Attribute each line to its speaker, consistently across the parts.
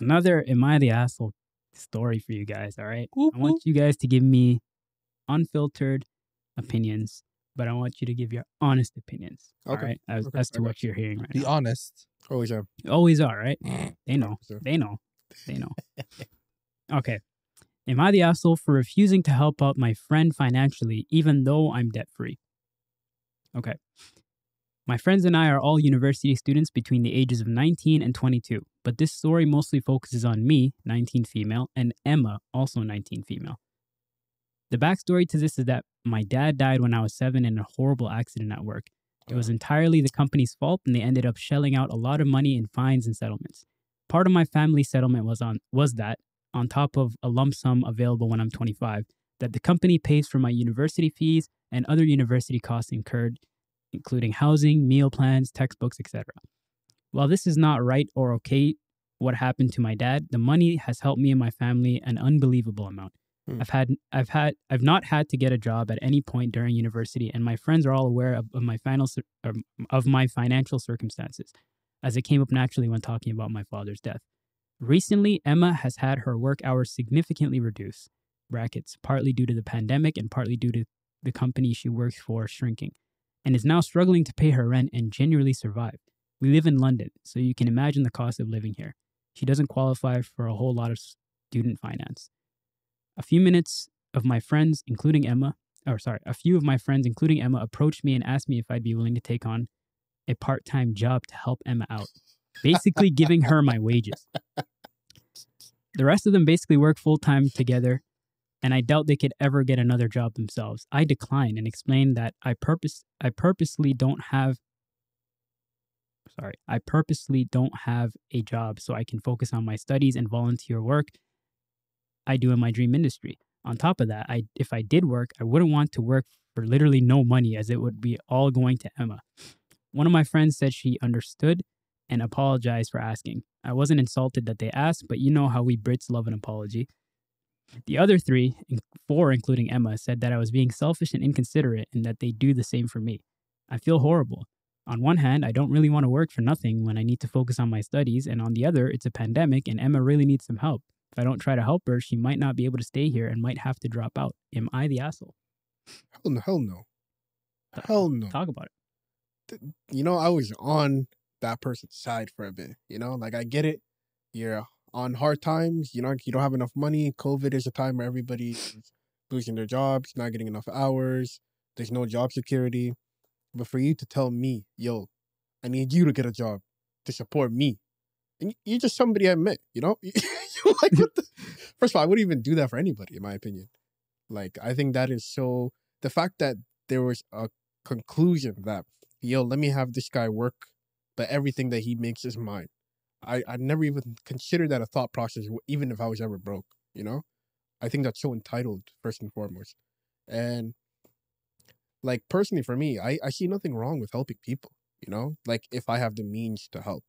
Speaker 1: another Am I the Asshole story for you guys, all right?
Speaker 2: Whoop,
Speaker 1: I want
Speaker 2: whoop.
Speaker 1: you guys to give me unfiltered opinions, but I want you to give your honest opinions, all
Speaker 2: Okay,
Speaker 1: right? As,
Speaker 2: okay,
Speaker 1: as to
Speaker 2: got
Speaker 1: what you're hearing right
Speaker 3: Be
Speaker 1: now.
Speaker 3: honest.
Speaker 2: Always are.
Speaker 1: Always are, right? They know. They know. They know. okay. Am I the asshole for refusing to help out my friend financially, even though I'm debt free? Okay. My friends and I are all university students between the ages of 19 and 22, but this story mostly focuses on me, 19 female, and Emma, also 19 female. The backstory to this is that my dad died when I was seven in a horrible accident at work. It was entirely the company's fault, and they ended up shelling out a lot of money in fines and settlements. Part of my family settlement was on was that, on top of a lump sum available when I'm 25, that the company pays for my university fees and other university costs incurred, including housing, meal plans, textbooks, etc. While this is not right or okay, what happened to my dad, the money has helped me and my family an unbelievable amount.
Speaker 2: Hmm.
Speaker 1: I've had I've had I've not had to get a job at any point during university, and my friends are all aware of, of my final of my financial circumstances, as it came up naturally when talking about my father's death. Recently, Emma has had her work hours significantly reduced, brackets, partly due to the pandemic and partly due to the company she works for shrinking, and is now struggling to pay her rent and genuinely survive. We live in London, so you can imagine the cost of living here. She doesn't qualify for a whole lot of student finance. A few minutes of my friends, including Emma, or sorry, a few of my friends, including Emma, approached me and asked me if I'd be willing to take on a part time job to help Emma out, basically giving her my wages. The rest of them basically work full time together, and I doubt they could ever get another job themselves. I declined and explained that I purpose I purposely don't have sorry, I purposely don't have a job so I can focus on my studies and volunteer work I do in my dream industry. On top of that, I if I did work, I wouldn't want to work for literally no money as it would be all going to Emma. One of my friends said she understood and apologized for asking. I wasn't insulted that they asked, but you know how we Brits love an apology. The other three, four including Emma, said that I was being selfish and inconsiderate and that they do the same for me. I feel horrible. On one hand, I don't really want to work for nothing when I need to focus on my studies, and on the other, it's a pandemic and Emma really needs some help. If I don't try to help her, she might not be able to stay here and might have to drop out. Am I the asshole?
Speaker 2: hell no. Hell no. Hell no.
Speaker 1: Talk about it.
Speaker 2: you know, I was on that person's side for a bit. You know, like I get it. You're on hard times. You know, you don't have enough money. COVID is a time where everybody is losing their jobs, not getting enough hours. There's no job security. But for you to tell me, yo, I need you to get a job to support me, and you're just somebody I met. You know, like, the? First of all, I wouldn't even do that for anybody, in my opinion. Like, I think that is so. The fact that there was a conclusion that yo, let me have this guy work, but everything that he makes is mine. I, I never even considered that a thought process, even if I was ever broke, you know? I think that's so entitled, first and foremost. And like personally for me, I, I see nothing wrong with helping people, you know? Like if I have the means to help.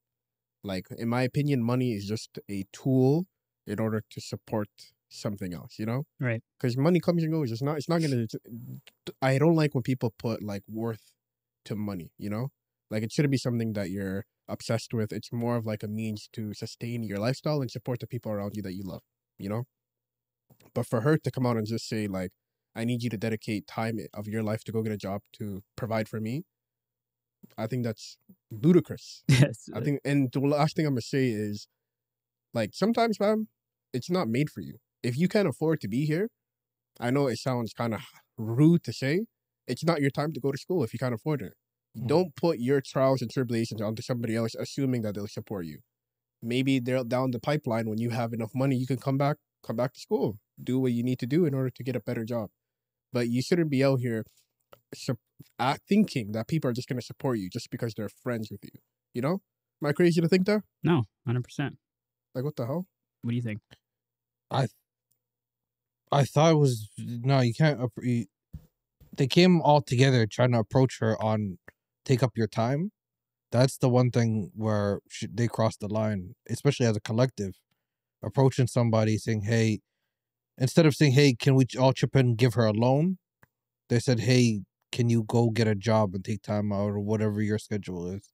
Speaker 2: Like in my opinion, money is just a tool in order to support something else, you know?
Speaker 1: Right.
Speaker 2: Because money comes and goes. It's not it's not gonna I don't like when people put like worth to money, you know? Like it shouldn't be something that you're obsessed with. It's more of like a means to sustain your lifestyle and support the people around you that you love, you know? But for her to come out and just say like, I need you to dedicate time of your life to go get a job to provide for me, I think that's ludicrous.
Speaker 1: Yes.
Speaker 2: I think, and the last thing I'm gonna say is, like, sometimes, fam, it's not made for you. If you can't afford to be here, I know it sounds kind of rude to say, it's not your time to go to school if you can't afford it.
Speaker 3: Mhm.
Speaker 2: Don't put your trials and tribulations onto somebody else, assuming that they'll support you. Maybe they're down the pipeline when you have enough money, you can come back, come back to school, do what you need to do in order to get a better job. But you shouldn't be out here uh, thinking that people are just going to support you just because they're friends with you. You know? Am I crazy to think that?
Speaker 1: no, 100%.
Speaker 2: Like, what the hell?
Speaker 1: What do you think?
Speaker 3: I I thought it was no, you can't. you- They came all together trying to approach her on take up your time. That's the one thing where they crossed the line, especially as a collective, approaching somebody saying, "Hey," instead of saying, "Hey, can we all chip in and give her a loan?" They said, "Hey, can you go get a job and take time out or whatever your schedule is?"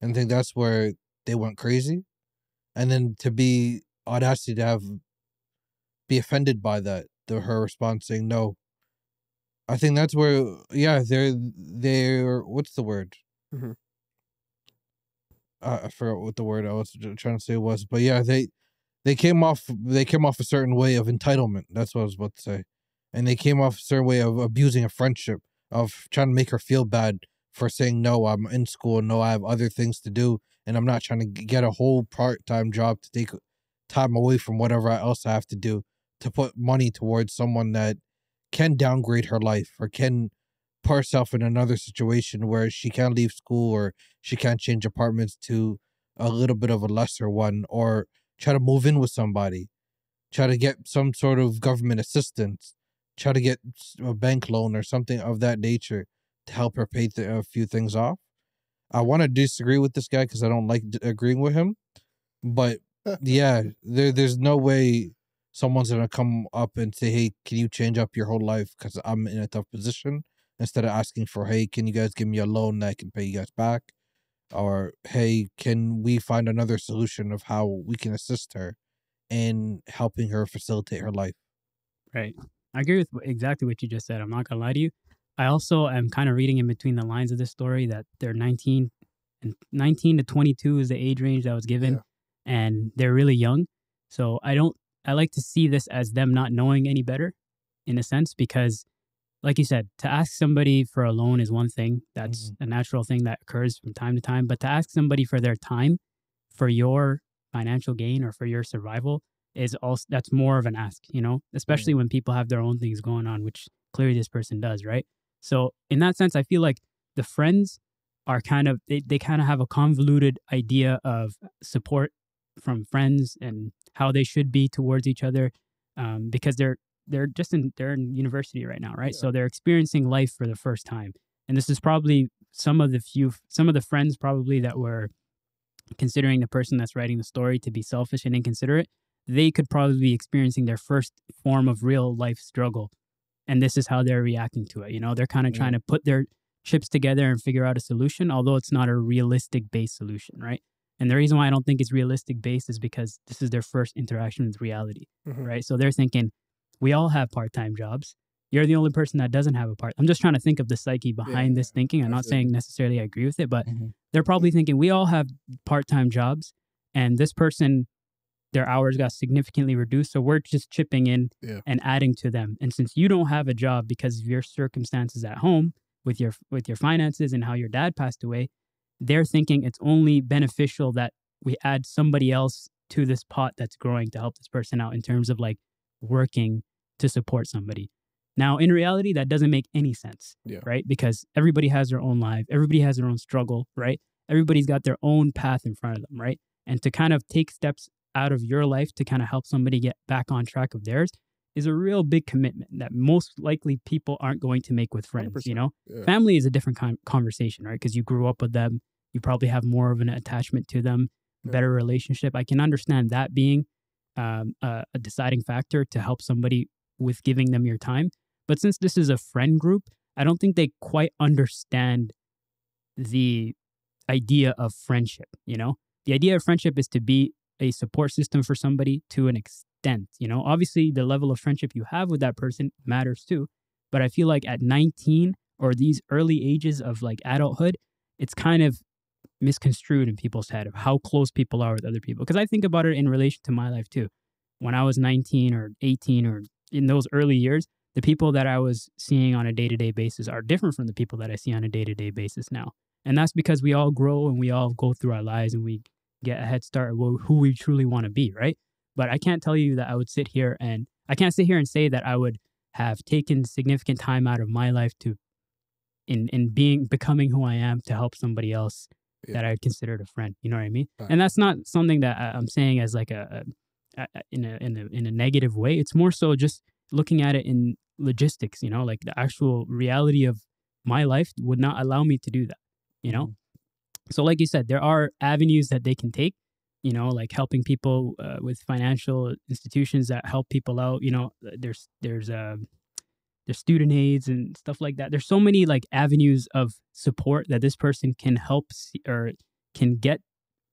Speaker 3: And I think that's where they went crazy. And then to be audacity to have be offended by that. The her response saying no. I think that's where yeah they're they're what's the word.
Speaker 2: Mhm.
Speaker 3: Uh, I forgot what the word I was trying to say was, but yeah, they they came off they came off a certain way of entitlement. That's what I was about to say, and they came off a certain way of abusing a friendship, of trying to make her feel bad for saying no. I'm in school. No, I have other things to do, and I'm not trying to get a whole part time job to take time away from whatever else I have to do to put money towards someone that can downgrade her life or can put herself in another situation where she can't leave school or she can't change apartments to a little bit of a lesser one or try to move in with somebody try to get some sort of government assistance try to get a bank loan or something of that nature to help her pay th- a few things off. I want to disagree with this guy because i don't like d- agreeing with him but yeah there, there's no way someone's gonna come up and say hey can you change up your whole life because i'm in a tough position instead of asking for hey can you guys give me a loan that i can pay you guys back or hey can we find another solution of how we can assist her in helping her facilitate her life
Speaker 1: Right. I agree with exactly what you just said. I'm not gonna lie to you. I also am kind of reading in between the lines of this story that they're 19 and 19 to 22 is the age range that was given,
Speaker 2: Yeah.
Speaker 1: and they're really young. So I don't. I like to see this as them not knowing any better, in a sense, because, like you said, to ask somebody for a loan is one thing. That's mm-hmm. a natural thing that occurs from time to time. But to ask somebody for their time, for your financial gain or for your survival, is also that's more of an ask, you know, especially mm-hmm. when people have their own things going on, which clearly this person does, right? So in that sense, I feel like the friends are kind of they, they kind of have a convoluted idea of support from friends and how they should be towards each other, um, because they're they're just in they're in university right now, right?
Speaker 2: Yeah.
Speaker 1: So they're experiencing life for the first time, and this is probably some of the few some of the friends probably that were considering the person that's writing the story to be selfish and inconsiderate they could probably be experiencing their first form of real life struggle and this is how they're reacting to it you know they're kind of
Speaker 3: Yeah.
Speaker 1: trying to put their chips together and figure out a solution although it's not a realistic based solution right and the reason why i don't think it's realistic based is because this is their first interaction with reality
Speaker 2: Mhm.
Speaker 1: right so they're thinking we all have part-time jobs you're the only person that doesn't have a part i'm just trying to think of the psyche behind this thinking i'm not
Speaker 2: feel
Speaker 1: saying necessarily i agree with it but
Speaker 3: Mhm.
Speaker 1: they're probably thinking we all have part-time jobs and this person their hours got significantly reduced so we're just chipping in
Speaker 2: Yeah.
Speaker 1: and adding to them and since you don't have a job because of your circumstances at home with your with your finances and how your dad passed away they're thinking it's only beneficial that we add somebody else to this pot that's growing to help this person out in terms of like working to support somebody. Now in reality that doesn't make any sense
Speaker 2: Yeah.
Speaker 1: right? Because everybody has their own life everybody has their own struggle right? Everybody's got their own path in front of them right? And to kind of take steps out of your life to kind of help somebody get back on track of theirs is a real big commitment that most likely people aren't going to make with friends you
Speaker 2: 100%.
Speaker 1: know
Speaker 2: Yeah.
Speaker 1: family is a different con- conversation right because you grew up with them you probably have more of an attachment to them
Speaker 2: Yeah.
Speaker 1: better relationship i can understand that being um, a, a deciding factor to help somebody with giving them your time but since this is a friend group i don't think they quite understand the idea of friendship you know the idea of friendship is to be a support system for somebody to an extent you know? Obviously the level of friendship you have with that person matters too but i feel like at 19 or these early ages of like adulthood it's kind of misconstrued in people's head of how close people are with other people because i think about it in relation to my life too. When i was 19 or 18 or in those early years the people that i was seeing on a day-to-day basis are different from the people that i see on a day-to-day basis now and that's because we all grow and we all go through our lives and we get a head start of who we truly want to be right but i can't tell you that i would sit here and i can't sit here and say that i would have taken significant time out of my life to in in being becoming who i am to help somebody else
Speaker 2: Yeah.
Speaker 1: that i considered a friend you know what i mean
Speaker 2: Right.
Speaker 1: and that's not something that I- i'm saying as like a, a, in a in a in a negative way it's more so just looking at it in logistics you know like the actual reality of my life would not allow me to do that you know mm-hmm. so like you said there are avenues that they can take you know like helping people uh, with financial institutions that help people out you know there's there's uh there's student aids and stuff like that there's so many like avenues of support that this person can help see, or can get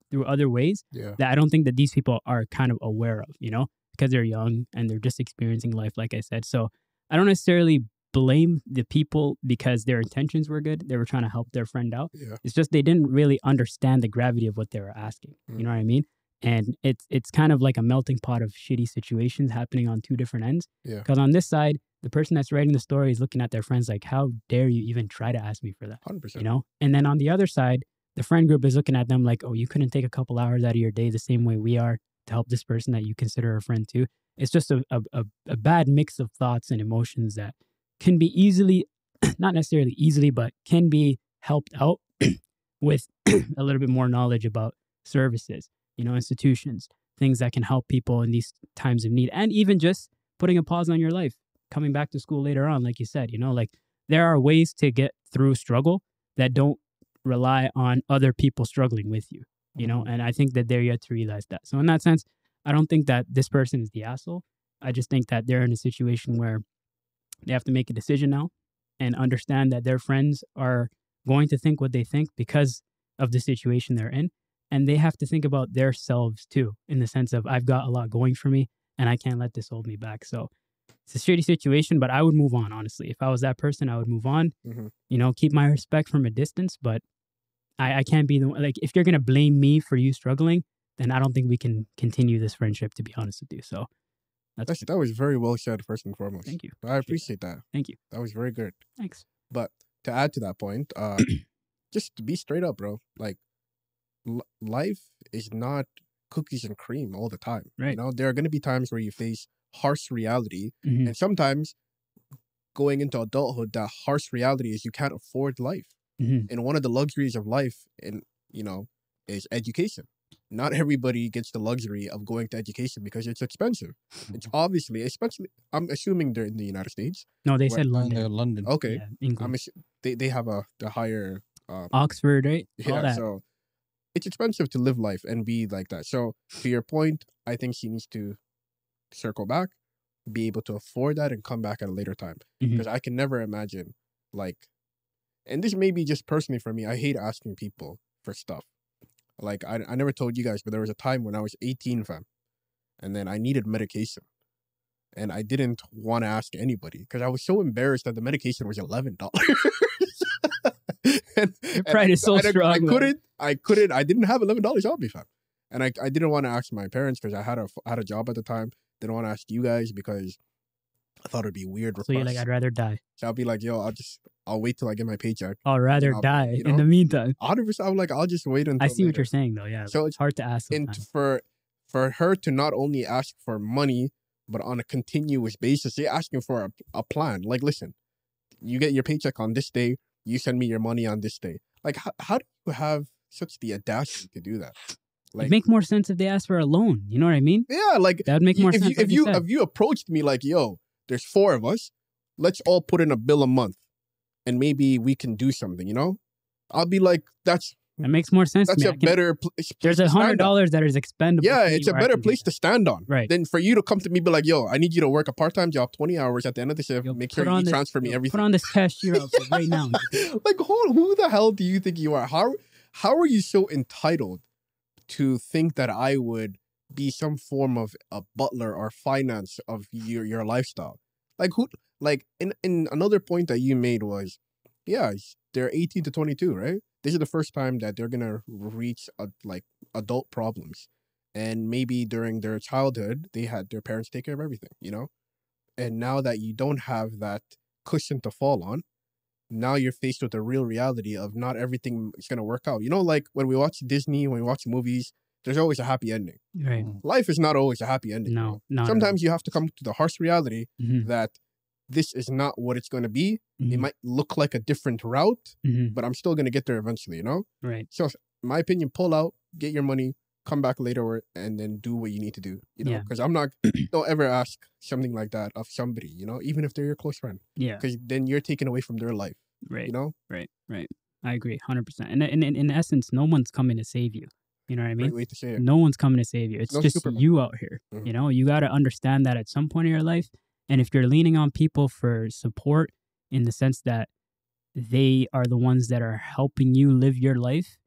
Speaker 1: through other ways
Speaker 2: Yeah.
Speaker 1: that I don't think that these people are kind of aware of, you know, because they're young and they're just experiencing life, like I said. So I don't necessarily blame the people because their intentions were good. They were trying to help their friend out.
Speaker 2: Yeah.
Speaker 1: It's just they didn't really understand the gravity of what they were asking.
Speaker 2: Mm.
Speaker 1: You know what I mean? And it's it's kind of like a melting pot of shitty situations happening on two different ends.
Speaker 2: Yeah.
Speaker 1: Because on this side, the person that's writing the story is looking at their friends like, "How dare you even try to ask me for that?"
Speaker 2: Hundred
Speaker 1: You know. And then on the other side, the friend group is looking at them like, "Oh, you couldn't take a couple hours out of your day the same way we are to help this person that you consider a friend too." It's just a a, a, a bad mix of thoughts and emotions that can be easily, not necessarily easily, but can be helped out with a little bit more knowledge about services, you know, institutions, things that can help people in these times of need, and even just putting a pause on your life, coming back to school later on, like you said, you know, like there are ways to get through struggle that don't rely on other people struggling with you, you know, and I think that they're yet to realize that. So, in that sense, I don't think that this person is the asshole. I just think that they're in a situation where they have to make a decision now and understand that their friends are going to think what they think because of the situation they're in. And they have to think about their selves too, in the sense of, I've got a lot going for me and I can't let this hold me back. So it's a shitty situation, but I would move on, honestly. If I was that person, I would move on,
Speaker 2: Mhm.
Speaker 1: you know, keep my respect from a distance. But I, I can't be the one, like, if you're going to blame me for you struggling, then I don't think we can continue this friendship, to be honest with you. So that's,
Speaker 2: That's, that was very well said. First and foremost,
Speaker 1: thank you.
Speaker 2: I appreciate that.
Speaker 1: Thank you.
Speaker 2: That was very good.
Speaker 1: Thanks.
Speaker 2: But to add to that point, uh, just to be straight up, bro. Like, l- life is not cookies and cream all the time.
Speaker 1: Right.
Speaker 2: You know, there are going to be times where you face harsh reality,
Speaker 1: Mhm.
Speaker 2: and sometimes going into adulthood, that harsh reality is you can't afford life.
Speaker 1: Mhm.
Speaker 2: And one of the luxuries of life, and you know, is education. Not everybody gets the luxury of going to education because it's expensive. It's obviously, especially, I'm assuming they're in the United States.
Speaker 1: No, they
Speaker 2: Where-
Speaker 1: said London.
Speaker 3: they're London.
Speaker 2: Okay,
Speaker 1: Yeah, England.
Speaker 2: I'm assu- they they have a the higher um,
Speaker 1: Oxford, right? All
Speaker 2: yeah,
Speaker 1: that.
Speaker 2: so it's expensive to live life and be like that. So to your point, I think she needs to circle back, be able to afford that, and come back at a later time. Because I can never imagine like, and this may be just personally for me. I hate asking people for stuff. Like I I never told you guys, but there was a time when I was 18, fam, and then I needed medication. And I didn't want to ask anybody because I was so embarrassed that the medication was eleven dollars.
Speaker 1: Your pride is so
Speaker 2: I,
Speaker 1: strong,
Speaker 2: I
Speaker 1: man.
Speaker 2: couldn't. I couldn't. I didn't have eleven dollars on me, fam. And I, I didn't want to ask my parents because I had a had a job at the time. Didn't want to ask you guys because I thought it'd be weird.
Speaker 1: So you're like. I'd rather die.
Speaker 2: so I'll be like, yo, I'll just I'll wait till I get my paycheck.
Speaker 1: I'd rather
Speaker 2: I'll-
Speaker 1: die
Speaker 2: you
Speaker 1: in the meantime.
Speaker 2: hundred percent. I'm like, I'll just wait until.
Speaker 1: I see what you're saying, though. Yeah.
Speaker 2: So it's-
Speaker 1: hard to ask
Speaker 2: And
Speaker 1: sometimes.
Speaker 2: for for her to not only ask for money, but on a continuous basis, you're asking for a, a plan. Like, listen, you get your paycheck on this day. You send me your money on this day. Like, how, how do you have such the audacity to do that? Like,
Speaker 1: It'd make more sense if they asked for a loan. You know what I mean?
Speaker 2: yeah, like
Speaker 1: That would make more
Speaker 2: if
Speaker 1: sense.
Speaker 2: you
Speaker 1: like
Speaker 2: if you
Speaker 1: said.
Speaker 2: if you approached me like, yo, there's four of us, let's all put in a bill a month, and maybe we can do something. You know, I'll be like, that's
Speaker 1: that makes more sense.
Speaker 2: that's
Speaker 1: to me.
Speaker 2: a
Speaker 1: can-
Speaker 2: better. Pl-
Speaker 1: There's a hundred dollars that is expendable.
Speaker 2: Yeah, it's a better place to stand on.
Speaker 1: Right.
Speaker 2: Than for you to come to me be like, yo, I need you to work a part time job, twenty hours at the end of the shift.
Speaker 1: Yo,
Speaker 2: make sure you
Speaker 1: this-
Speaker 2: transfer me
Speaker 1: yo,
Speaker 2: everything.
Speaker 1: Put on this cashier outfit right now.
Speaker 2: like, who, who the hell do you think you are? How how are you so entitled to think that I would be some form of a butler or finance of your your lifestyle? Like who? Like in in another point that you made was, yeah, they're eighteen to twenty two, right? This is the first time that they're gonna reach a, like adult problems, and maybe during their childhood they had their parents take care of everything, you know, and now that you don't have that cushion to fall on now you're faced with the real reality of not everything is to work out. You know, like when we watch Disney, when we watch movies, there's always a happy ending.
Speaker 1: Right.
Speaker 2: Life is not always a happy ending.
Speaker 1: No. No.
Speaker 2: Sometimes you have to come to the harsh reality
Speaker 1: hmm
Speaker 2: that this is not what it's going to be. It
Speaker 1: hmm
Speaker 2: might look like a different route,
Speaker 1: hmm
Speaker 2: but I'm still going to get there eventually, you know?
Speaker 1: Right.
Speaker 2: So, in my opinion, pull out, get your money, come back later, and then do what you need to do, you know?
Speaker 1: Yeah.
Speaker 2: Because I'm not, don't ever ask something like that of somebody, you know, even if they're your close friend,
Speaker 1: Yeah.
Speaker 2: because then you're taken away from their life,
Speaker 1: Right.
Speaker 2: you know?
Speaker 1: Right. Right. I agree. Hundred percent. And in, in in essence, no one's coming to save you. You know what I mean?
Speaker 2: Great way to say it.
Speaker 1: No one's coming to save you. It's
Speaker 2: No
Speaker 1: just
Speaker 2: Superman.
Speaker 1: you out here.
Speaker 2: Mhm.
Speaker 1: You know, you got to understand that at some point in your life. And if you're leaning on people for support in the sense that they are the ones that are helping you live your life,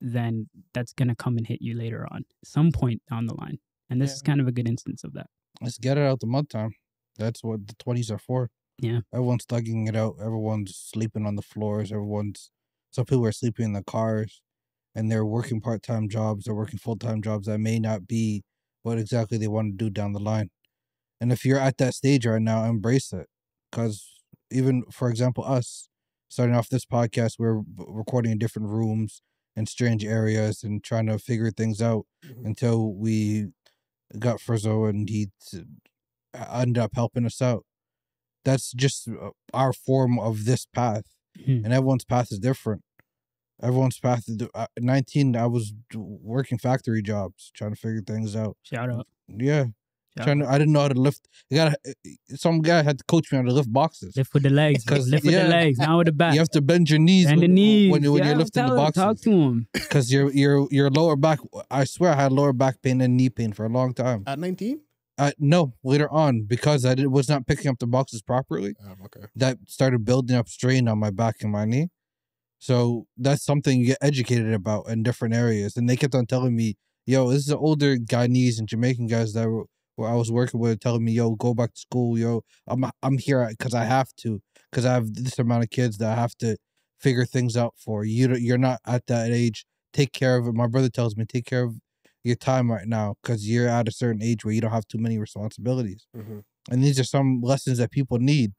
Speaker 1: then that's gonna come and hit you later on, some point down the line. And this
Speaker 3: Yeah.
Speaker 1: is kind of a good instance of that.
Speaker 3: Let's get it out the mud time. That's what the twenties are for.
Speaker 1: Yeah.
Speaker 3: Everyone's thugging it out. Everyone's sleeping on the floors. Everyone's some people are sleeping in the cars and they're working part time jobs, they're working full time jobs that may not be what exactly they want to do down the line. And if you're at that stage right now, embrace it. Cause even for example, us starting off this podcast, we're recording in different rooms and strange areas and trying to figure things out
Speaker 2: Mhm.
Speaker 3: until we got Frizzo and he ended up helping us out. That's just uh, our form of this path,
Speaker 1: Mhm.
Speaker 3: and everyone's path is different. Everyone's path to di- uh, 19. I was working factory jobs, trying to figure things out.
Speaker 1: Shout out.
Speaker 3: Yeah,
Speaker 1: Shout
Speaker 3: trying to. I didn't know how to lift. I got some guy had to coach me how to lift boxes.
Speaker 1: Lift with the legs. bro.
Speaker 3: 'Cause-
Speaker 1: Lift with
Speaker 3: yeah.
Speaker 1: the legs, not with the back.
Speaker 3: You have to bend your knees
Speaker 1: Bend the
Speaker 3: when,
Speaker 1: knees.
Speaker 3: when, you, when
Speaker 1: Yeah,
Speaker 3: you're lifting the
Speaker 1: tell him,
Speaker 3: boxes.
Speaker 1: Talk to him.
Speaker 3: because your your your lower back. I swear I had lower back pain and knee pain for a long time.
Speaker 2: At 19?
Speaker 3: Uh, no, later on because I did, was not picking up the boxes properly.
Speaker 2: Um, okay.
Speaker 3: That started building up strain on my back and my knee. So that's something you get educated about in different areas. And they kept on telling me, "Yo, this is the older Guyanese and Jamaican guys that were where I was working with, telling me, yo, go back to school, yo. I'm I'm here because I have to, because I have this amount of kids that I have to figure things out for. You you're not at that age. Take care of it. My brother tells me, take care of your time right now because you're at a certain age where you don't have too many responsibilities.
Speaker 2: hmm
Speaker 3: And these are some lessons that people need.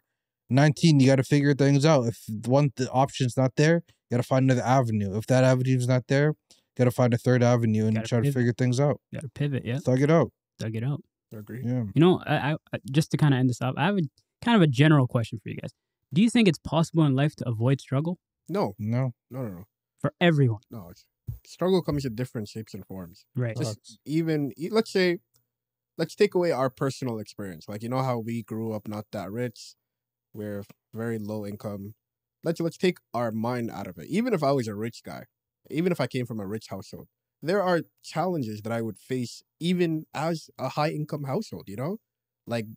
Speaker 3: 19, you got to figure things out. If one the option's not there, you got to find another avenue. If that avenue's not there, you got to find a third avenue and
Speaker 1: Gotta
Speaker 3: try to figure things out.
Speaker 1: Got to pivot. Yeah.
Speaker 3: Thug it out.
Speaker 1: Dug it out.
Speaker 2: I agree.
Speaker 3: Yeah.
Speaker 1: You know, I, I I- just to kind of end this up, I have a kind of a general question for you guys. Do you think it's possible in life to avoid struggle
Speaker 2: No,
Speaker 3: No.
Speaker 2: no, no, no.
Speaker 1: for everyone?
Speaker 2: No, it's, struggle comes in different shapes and forms.
Speaker 1: Right.
Speaker 2: Just
Speaker 3: Facts.
Speaker 2: even, let's say, let's take away our personal experience. Like, you know how we grew up not that rich, we're very low income. Let's let's take our mind out of it. Even if I was a rich guy, even if I came from a rich household, there are challenges that I would face even as a high income household, you know? Like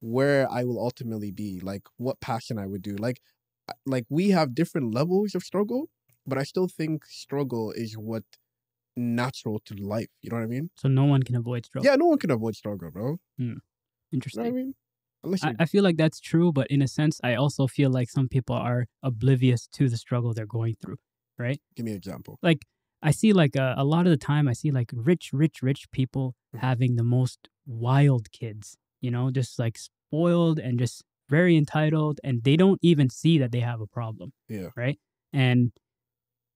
Speaker 2: where I will ultimately be, like what passion I would do. Like uh, like we have different levels of struggle, but I still think struggle is what natural to life. You know what I mean?
Speaker 1: So no one can avoid struggle.
Speaker 2: Yeah, no one can avoid struggle, bro. Hmm, you know
Speaker 1: Interesting.
Speaker 2: what I mean?
Speaker 1: I, I feel like that's true, but in a sense, I also feel like some people are oblivious to the struggle they're going through. Right?
Speaker 2: Give me an example.
Speaker 1: Like I see, like uh, a lot of the time, I see like rich, rich, rich people
Speaker 2: Mhm.
Speaker 1: having the most wild kids. You know, just like spoiled and just very entitled, and they don't even see that they have a problem.
Speaker 2: Yeah.
Speaker 1: Right. And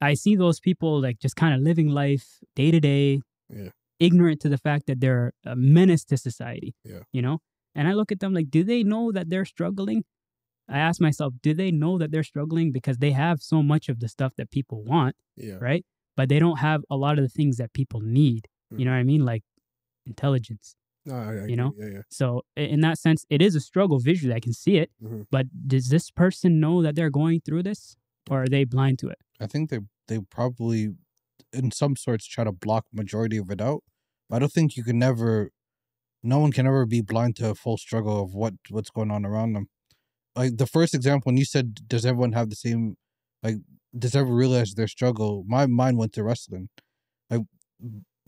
Speaker 1: I see those people like just kind of living life day to day,
Speaker 2: Yeah.
Speaker 1: ignorant to the fact that they're a menace to society.
Speaker 2: Yeah.
Speaker 1: You know, and I look at them like, do they know that they're struggling? I ask myself, do they know that they're struggling because they have so much of the stuff that people want,
Speaker 2: Yeah.
Speaker 1: right? But they don't have a lot of the things that people need. You know what I mean? Like intelligence.
Speaker 2: I, I
Speaker 1: You know?
Speaker 2: Yeah, yeah.
Speaker 1: So in that sense, it is a struggle visually. I can see it.
Speaker 2: Mhm.
Speaker 1: But does this person know that they're going through this, or are they blind to it?
Speaker 3: I think they they probably in some sorts try to block majority of it out. But I don't think you can never no one can ever be blind to a full struggle of what what's going on around them. Like the first example when you said does everyone have the same like does everyone realize their struggle? My mind went to wrestling. Like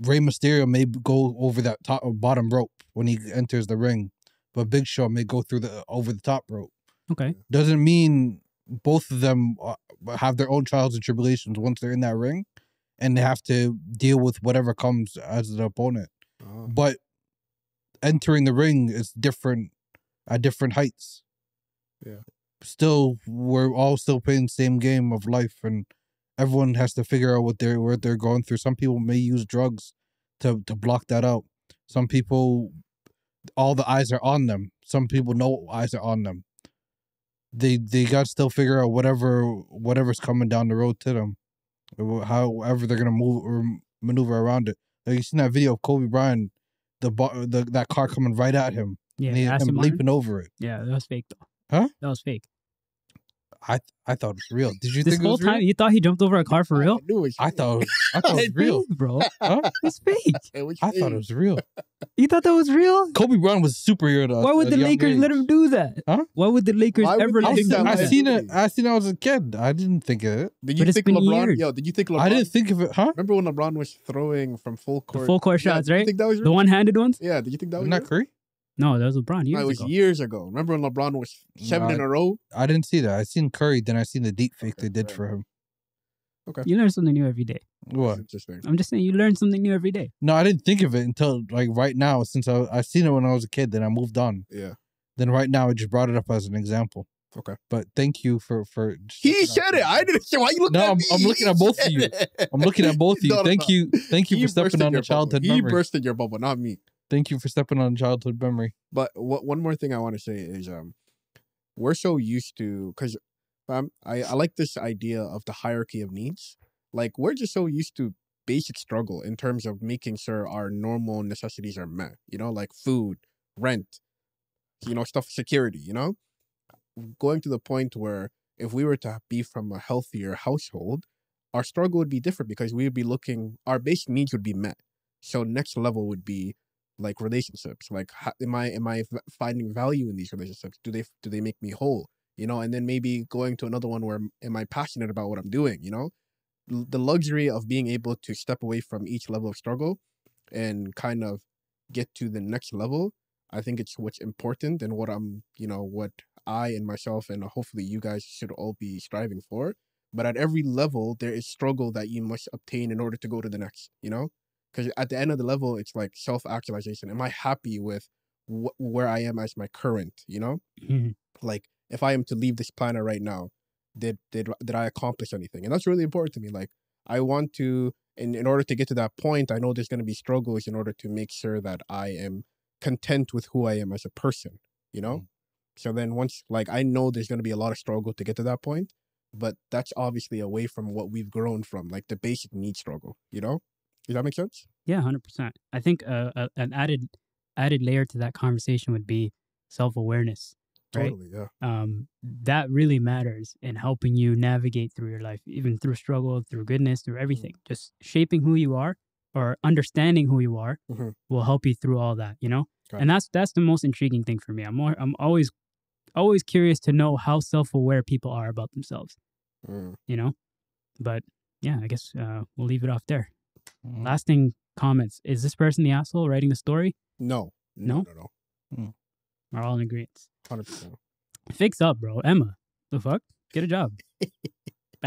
Speaker 3: Rey Mysterio may go over that top bottom rope when he enters the ring, but Big Show may go through the over the top rope
Speaker 1: Okay.
Speaker 3: doesn't mean both of them uh, have their own trials and tribulations once they're in that ring and they have to deal with whatever comes as the opponent
Speaker 2: Oh,
Speaker 3: but entering the ring is different at different heights.
Speaker 2: Yeah.
Speaker 3: still we're all still playing the same game of life and everyone has to figure out what they're what they're going through. Some people may use drugs to to block that out. Some people all the eyes are on them. Some people no eyes are on them. They they got to still figure out whatever whatever's coming down the road to them however they're gonna move or maneuver around it. Like you seen that video of kobe bryant the, bo- the that car coming right at him
Speaker 1: Yeah.
Speaker 3: and he, him leaping over it
Speaker 1: Yeah, that was fake though.
Speaker 3: Huh?
Speaker 1: That was fake.
Speaker 3: I I thought it was real. Did you
Speaker 1: This
Speaker 3: think it
Speaker 1: whole
Speaker 3: was real?
Speaker 1: time you thought he jumped over a car for real?
Speaker 2: I knew it was
Speaker 3: I thought it was, I thought it was real.
Speaker 1: Bro.
Speaker 3: Huh?
Speaker 1: It's fake.
Speaker 3: I thought it was real.
Speaker 1: You thought that was real?
Speaker 3: Kobe Bryant was a superhero. To
Speaker 1: Why would the
Speaker 3: a young
Speaker 1: Lakers let him do that?
Speaker 3: Huh?
Speaker 1: Why would the Lakers
Speaker 2: Why would
Speaker 1: ever let
Speaker 3: I,
Speaker 1: him do
Speaker 2: that
Speaker 3: I seen it. I seen it when I was a kid. I didn't think of it.
Speaker 2: Did you
Speaker 1: But it's
Speaker 2: think
Speaker 1: been
Speaker 2: LeBron?
Speaker 1: years.
Speaker 2: Yo, did you think LeBron?
Speaker 3: I didn't think of it, huh?
Speaker 2: Remember when LeBron was throwing from full
Speaker 1: The
Speaker 2: court?
Speaker 1: full court
Speaker 2: Yeah,
Speaker 1: shots,
Speaker 2: did you
Speaker 1: right?
Speaker 2: think that was
Speaker 1: The one-handed ones?
Speaker 2: Yeah, did you think that was
Speaker 3: Wasn't that
Speaker 2: real?
Speaker 3: Curry?
Speaker 1: No, that was LeBron years
Speaker 2: No, it was
Speaker 1: ago.
Speaker 2: years ago. Remember when LeBron was seven
Speaker 3: No,
Speaker 2: in a row?
Speaker 3: I didn't see that. I seen Curry, then I seen the deep fake
Speaker 2: Okay,
Speaker 3: they did
Speaker 2: fair
Speaker 3: for him. Okay.
Speaker 1: You learn something new every day.
Speaker 3: What?
Speaker 2: Interesting.
Speaker 1: I'm just saying, you learn something new every day.
Speaker 3: No, I didn't think of it until like right now. Since I I seen it when I was a kid, then I moved on.
Speaker 2: Yeah.
Speaker 3: Then right now, I just brought it up as an example.
Speaker 2: Okay.
Speaker 3: But thank you for for.
Speaker 2: He said it. I didn't say. Why you looking
Speaker 3: No,
Speaker 2: at
Speaker 3: I'm-
Speaker 2: me?
Speaker 3: I'm looking
Speaker 2: He
Speaker 3: at both of
Speaker 2: said
Speaker 3: you.
Speaker 2: it.
Speaker 3: I'm looking at both of you.
Speaker 2: No, no,
Speaker 3: thank
Speaker 2: no.
Speaker 3: you, thank you
Speaker 2: He
Speaker 3: for stepping
Speaker 2: bursted
Speaker 3: on
Speaker 2: your
Speaker 3: the childhood
Speaker 2: bubble. He
Speaker 3: memory.
Speaker 2: bursted your bubble, not me.
Speaker 3: Thank you for stepping on childhood memory.
Speaker 2: But what one more thing I want to say is um we're so used to because um I, I like this idea of the hierarchy of needs. Like we're just so used to basic struggle in terms of making sure our normal necessities are met. You know, like food, rent, you know, stuff security, you know? Going to the point where if we were to be from a healthier household, our struggle would be different because we would be looking our basic needs would be met. So next level would be like relationships like how, am i am i finding value in these relationships? Do they do they make me whole? You know and then maybe going to another one where am i passionate about what i'm doing you know? The luxury of being able to step away from each level of struggle and kind of get to the next level i think it's what's important and what i'm you know what i and myself and uh, hopefully you guys should all be striving for. But at every level there is struggle that you must obtain in order to go to the next you know because at the end of the level it's like self-actualization. Am i happy with wh- where i am as my current you know?
Speaker 1: Mhm.
Speaker 2: like if i am to leave this planet right now did did did i accomplish anything? And that's really important to me like i want to in, in order to get to that point i know there's going to be struggles in order to make sure that i am content with who i am as a person you know? So then once like i know there's going to be a lot of struggle to get to that point but that's obviously away from what we've grown from like the basic need struggle you know does that make sense
Speaker 1: Yeah, hundred percent. I think uh, a, an added added layer to that conversation would be self awareness. Right.
Speaker 2: Totally, yeah.
Speaker 1: Um, that really matters in helping you navigate through your life, even through struggle, through goodness, through everything. Just shaping who you are or understanding who you are
Speaker 2: Mhm.
Speaker 1: will help you through all that. You know,
Speaker 2: Got
Speaker 1: and that's that's the most intriguing thing for me. I'm more, I'm always always curious to know how self aware people are about themselves.
Speaker 2: Mm.
Speaker 1: You know, but yeah, I guess uh, we'll leave it off there.
Speaker 3: Mhm.
Speaker 1: Lasting comments. Is this person the asshole writing the story?
Speaker 2: No, no, no, no,
Speaker 1: We're all in agreement.
Speaker 2: hundred percent.
Speaker 1: Fix up, bro. Emma. The fuck? Get a job.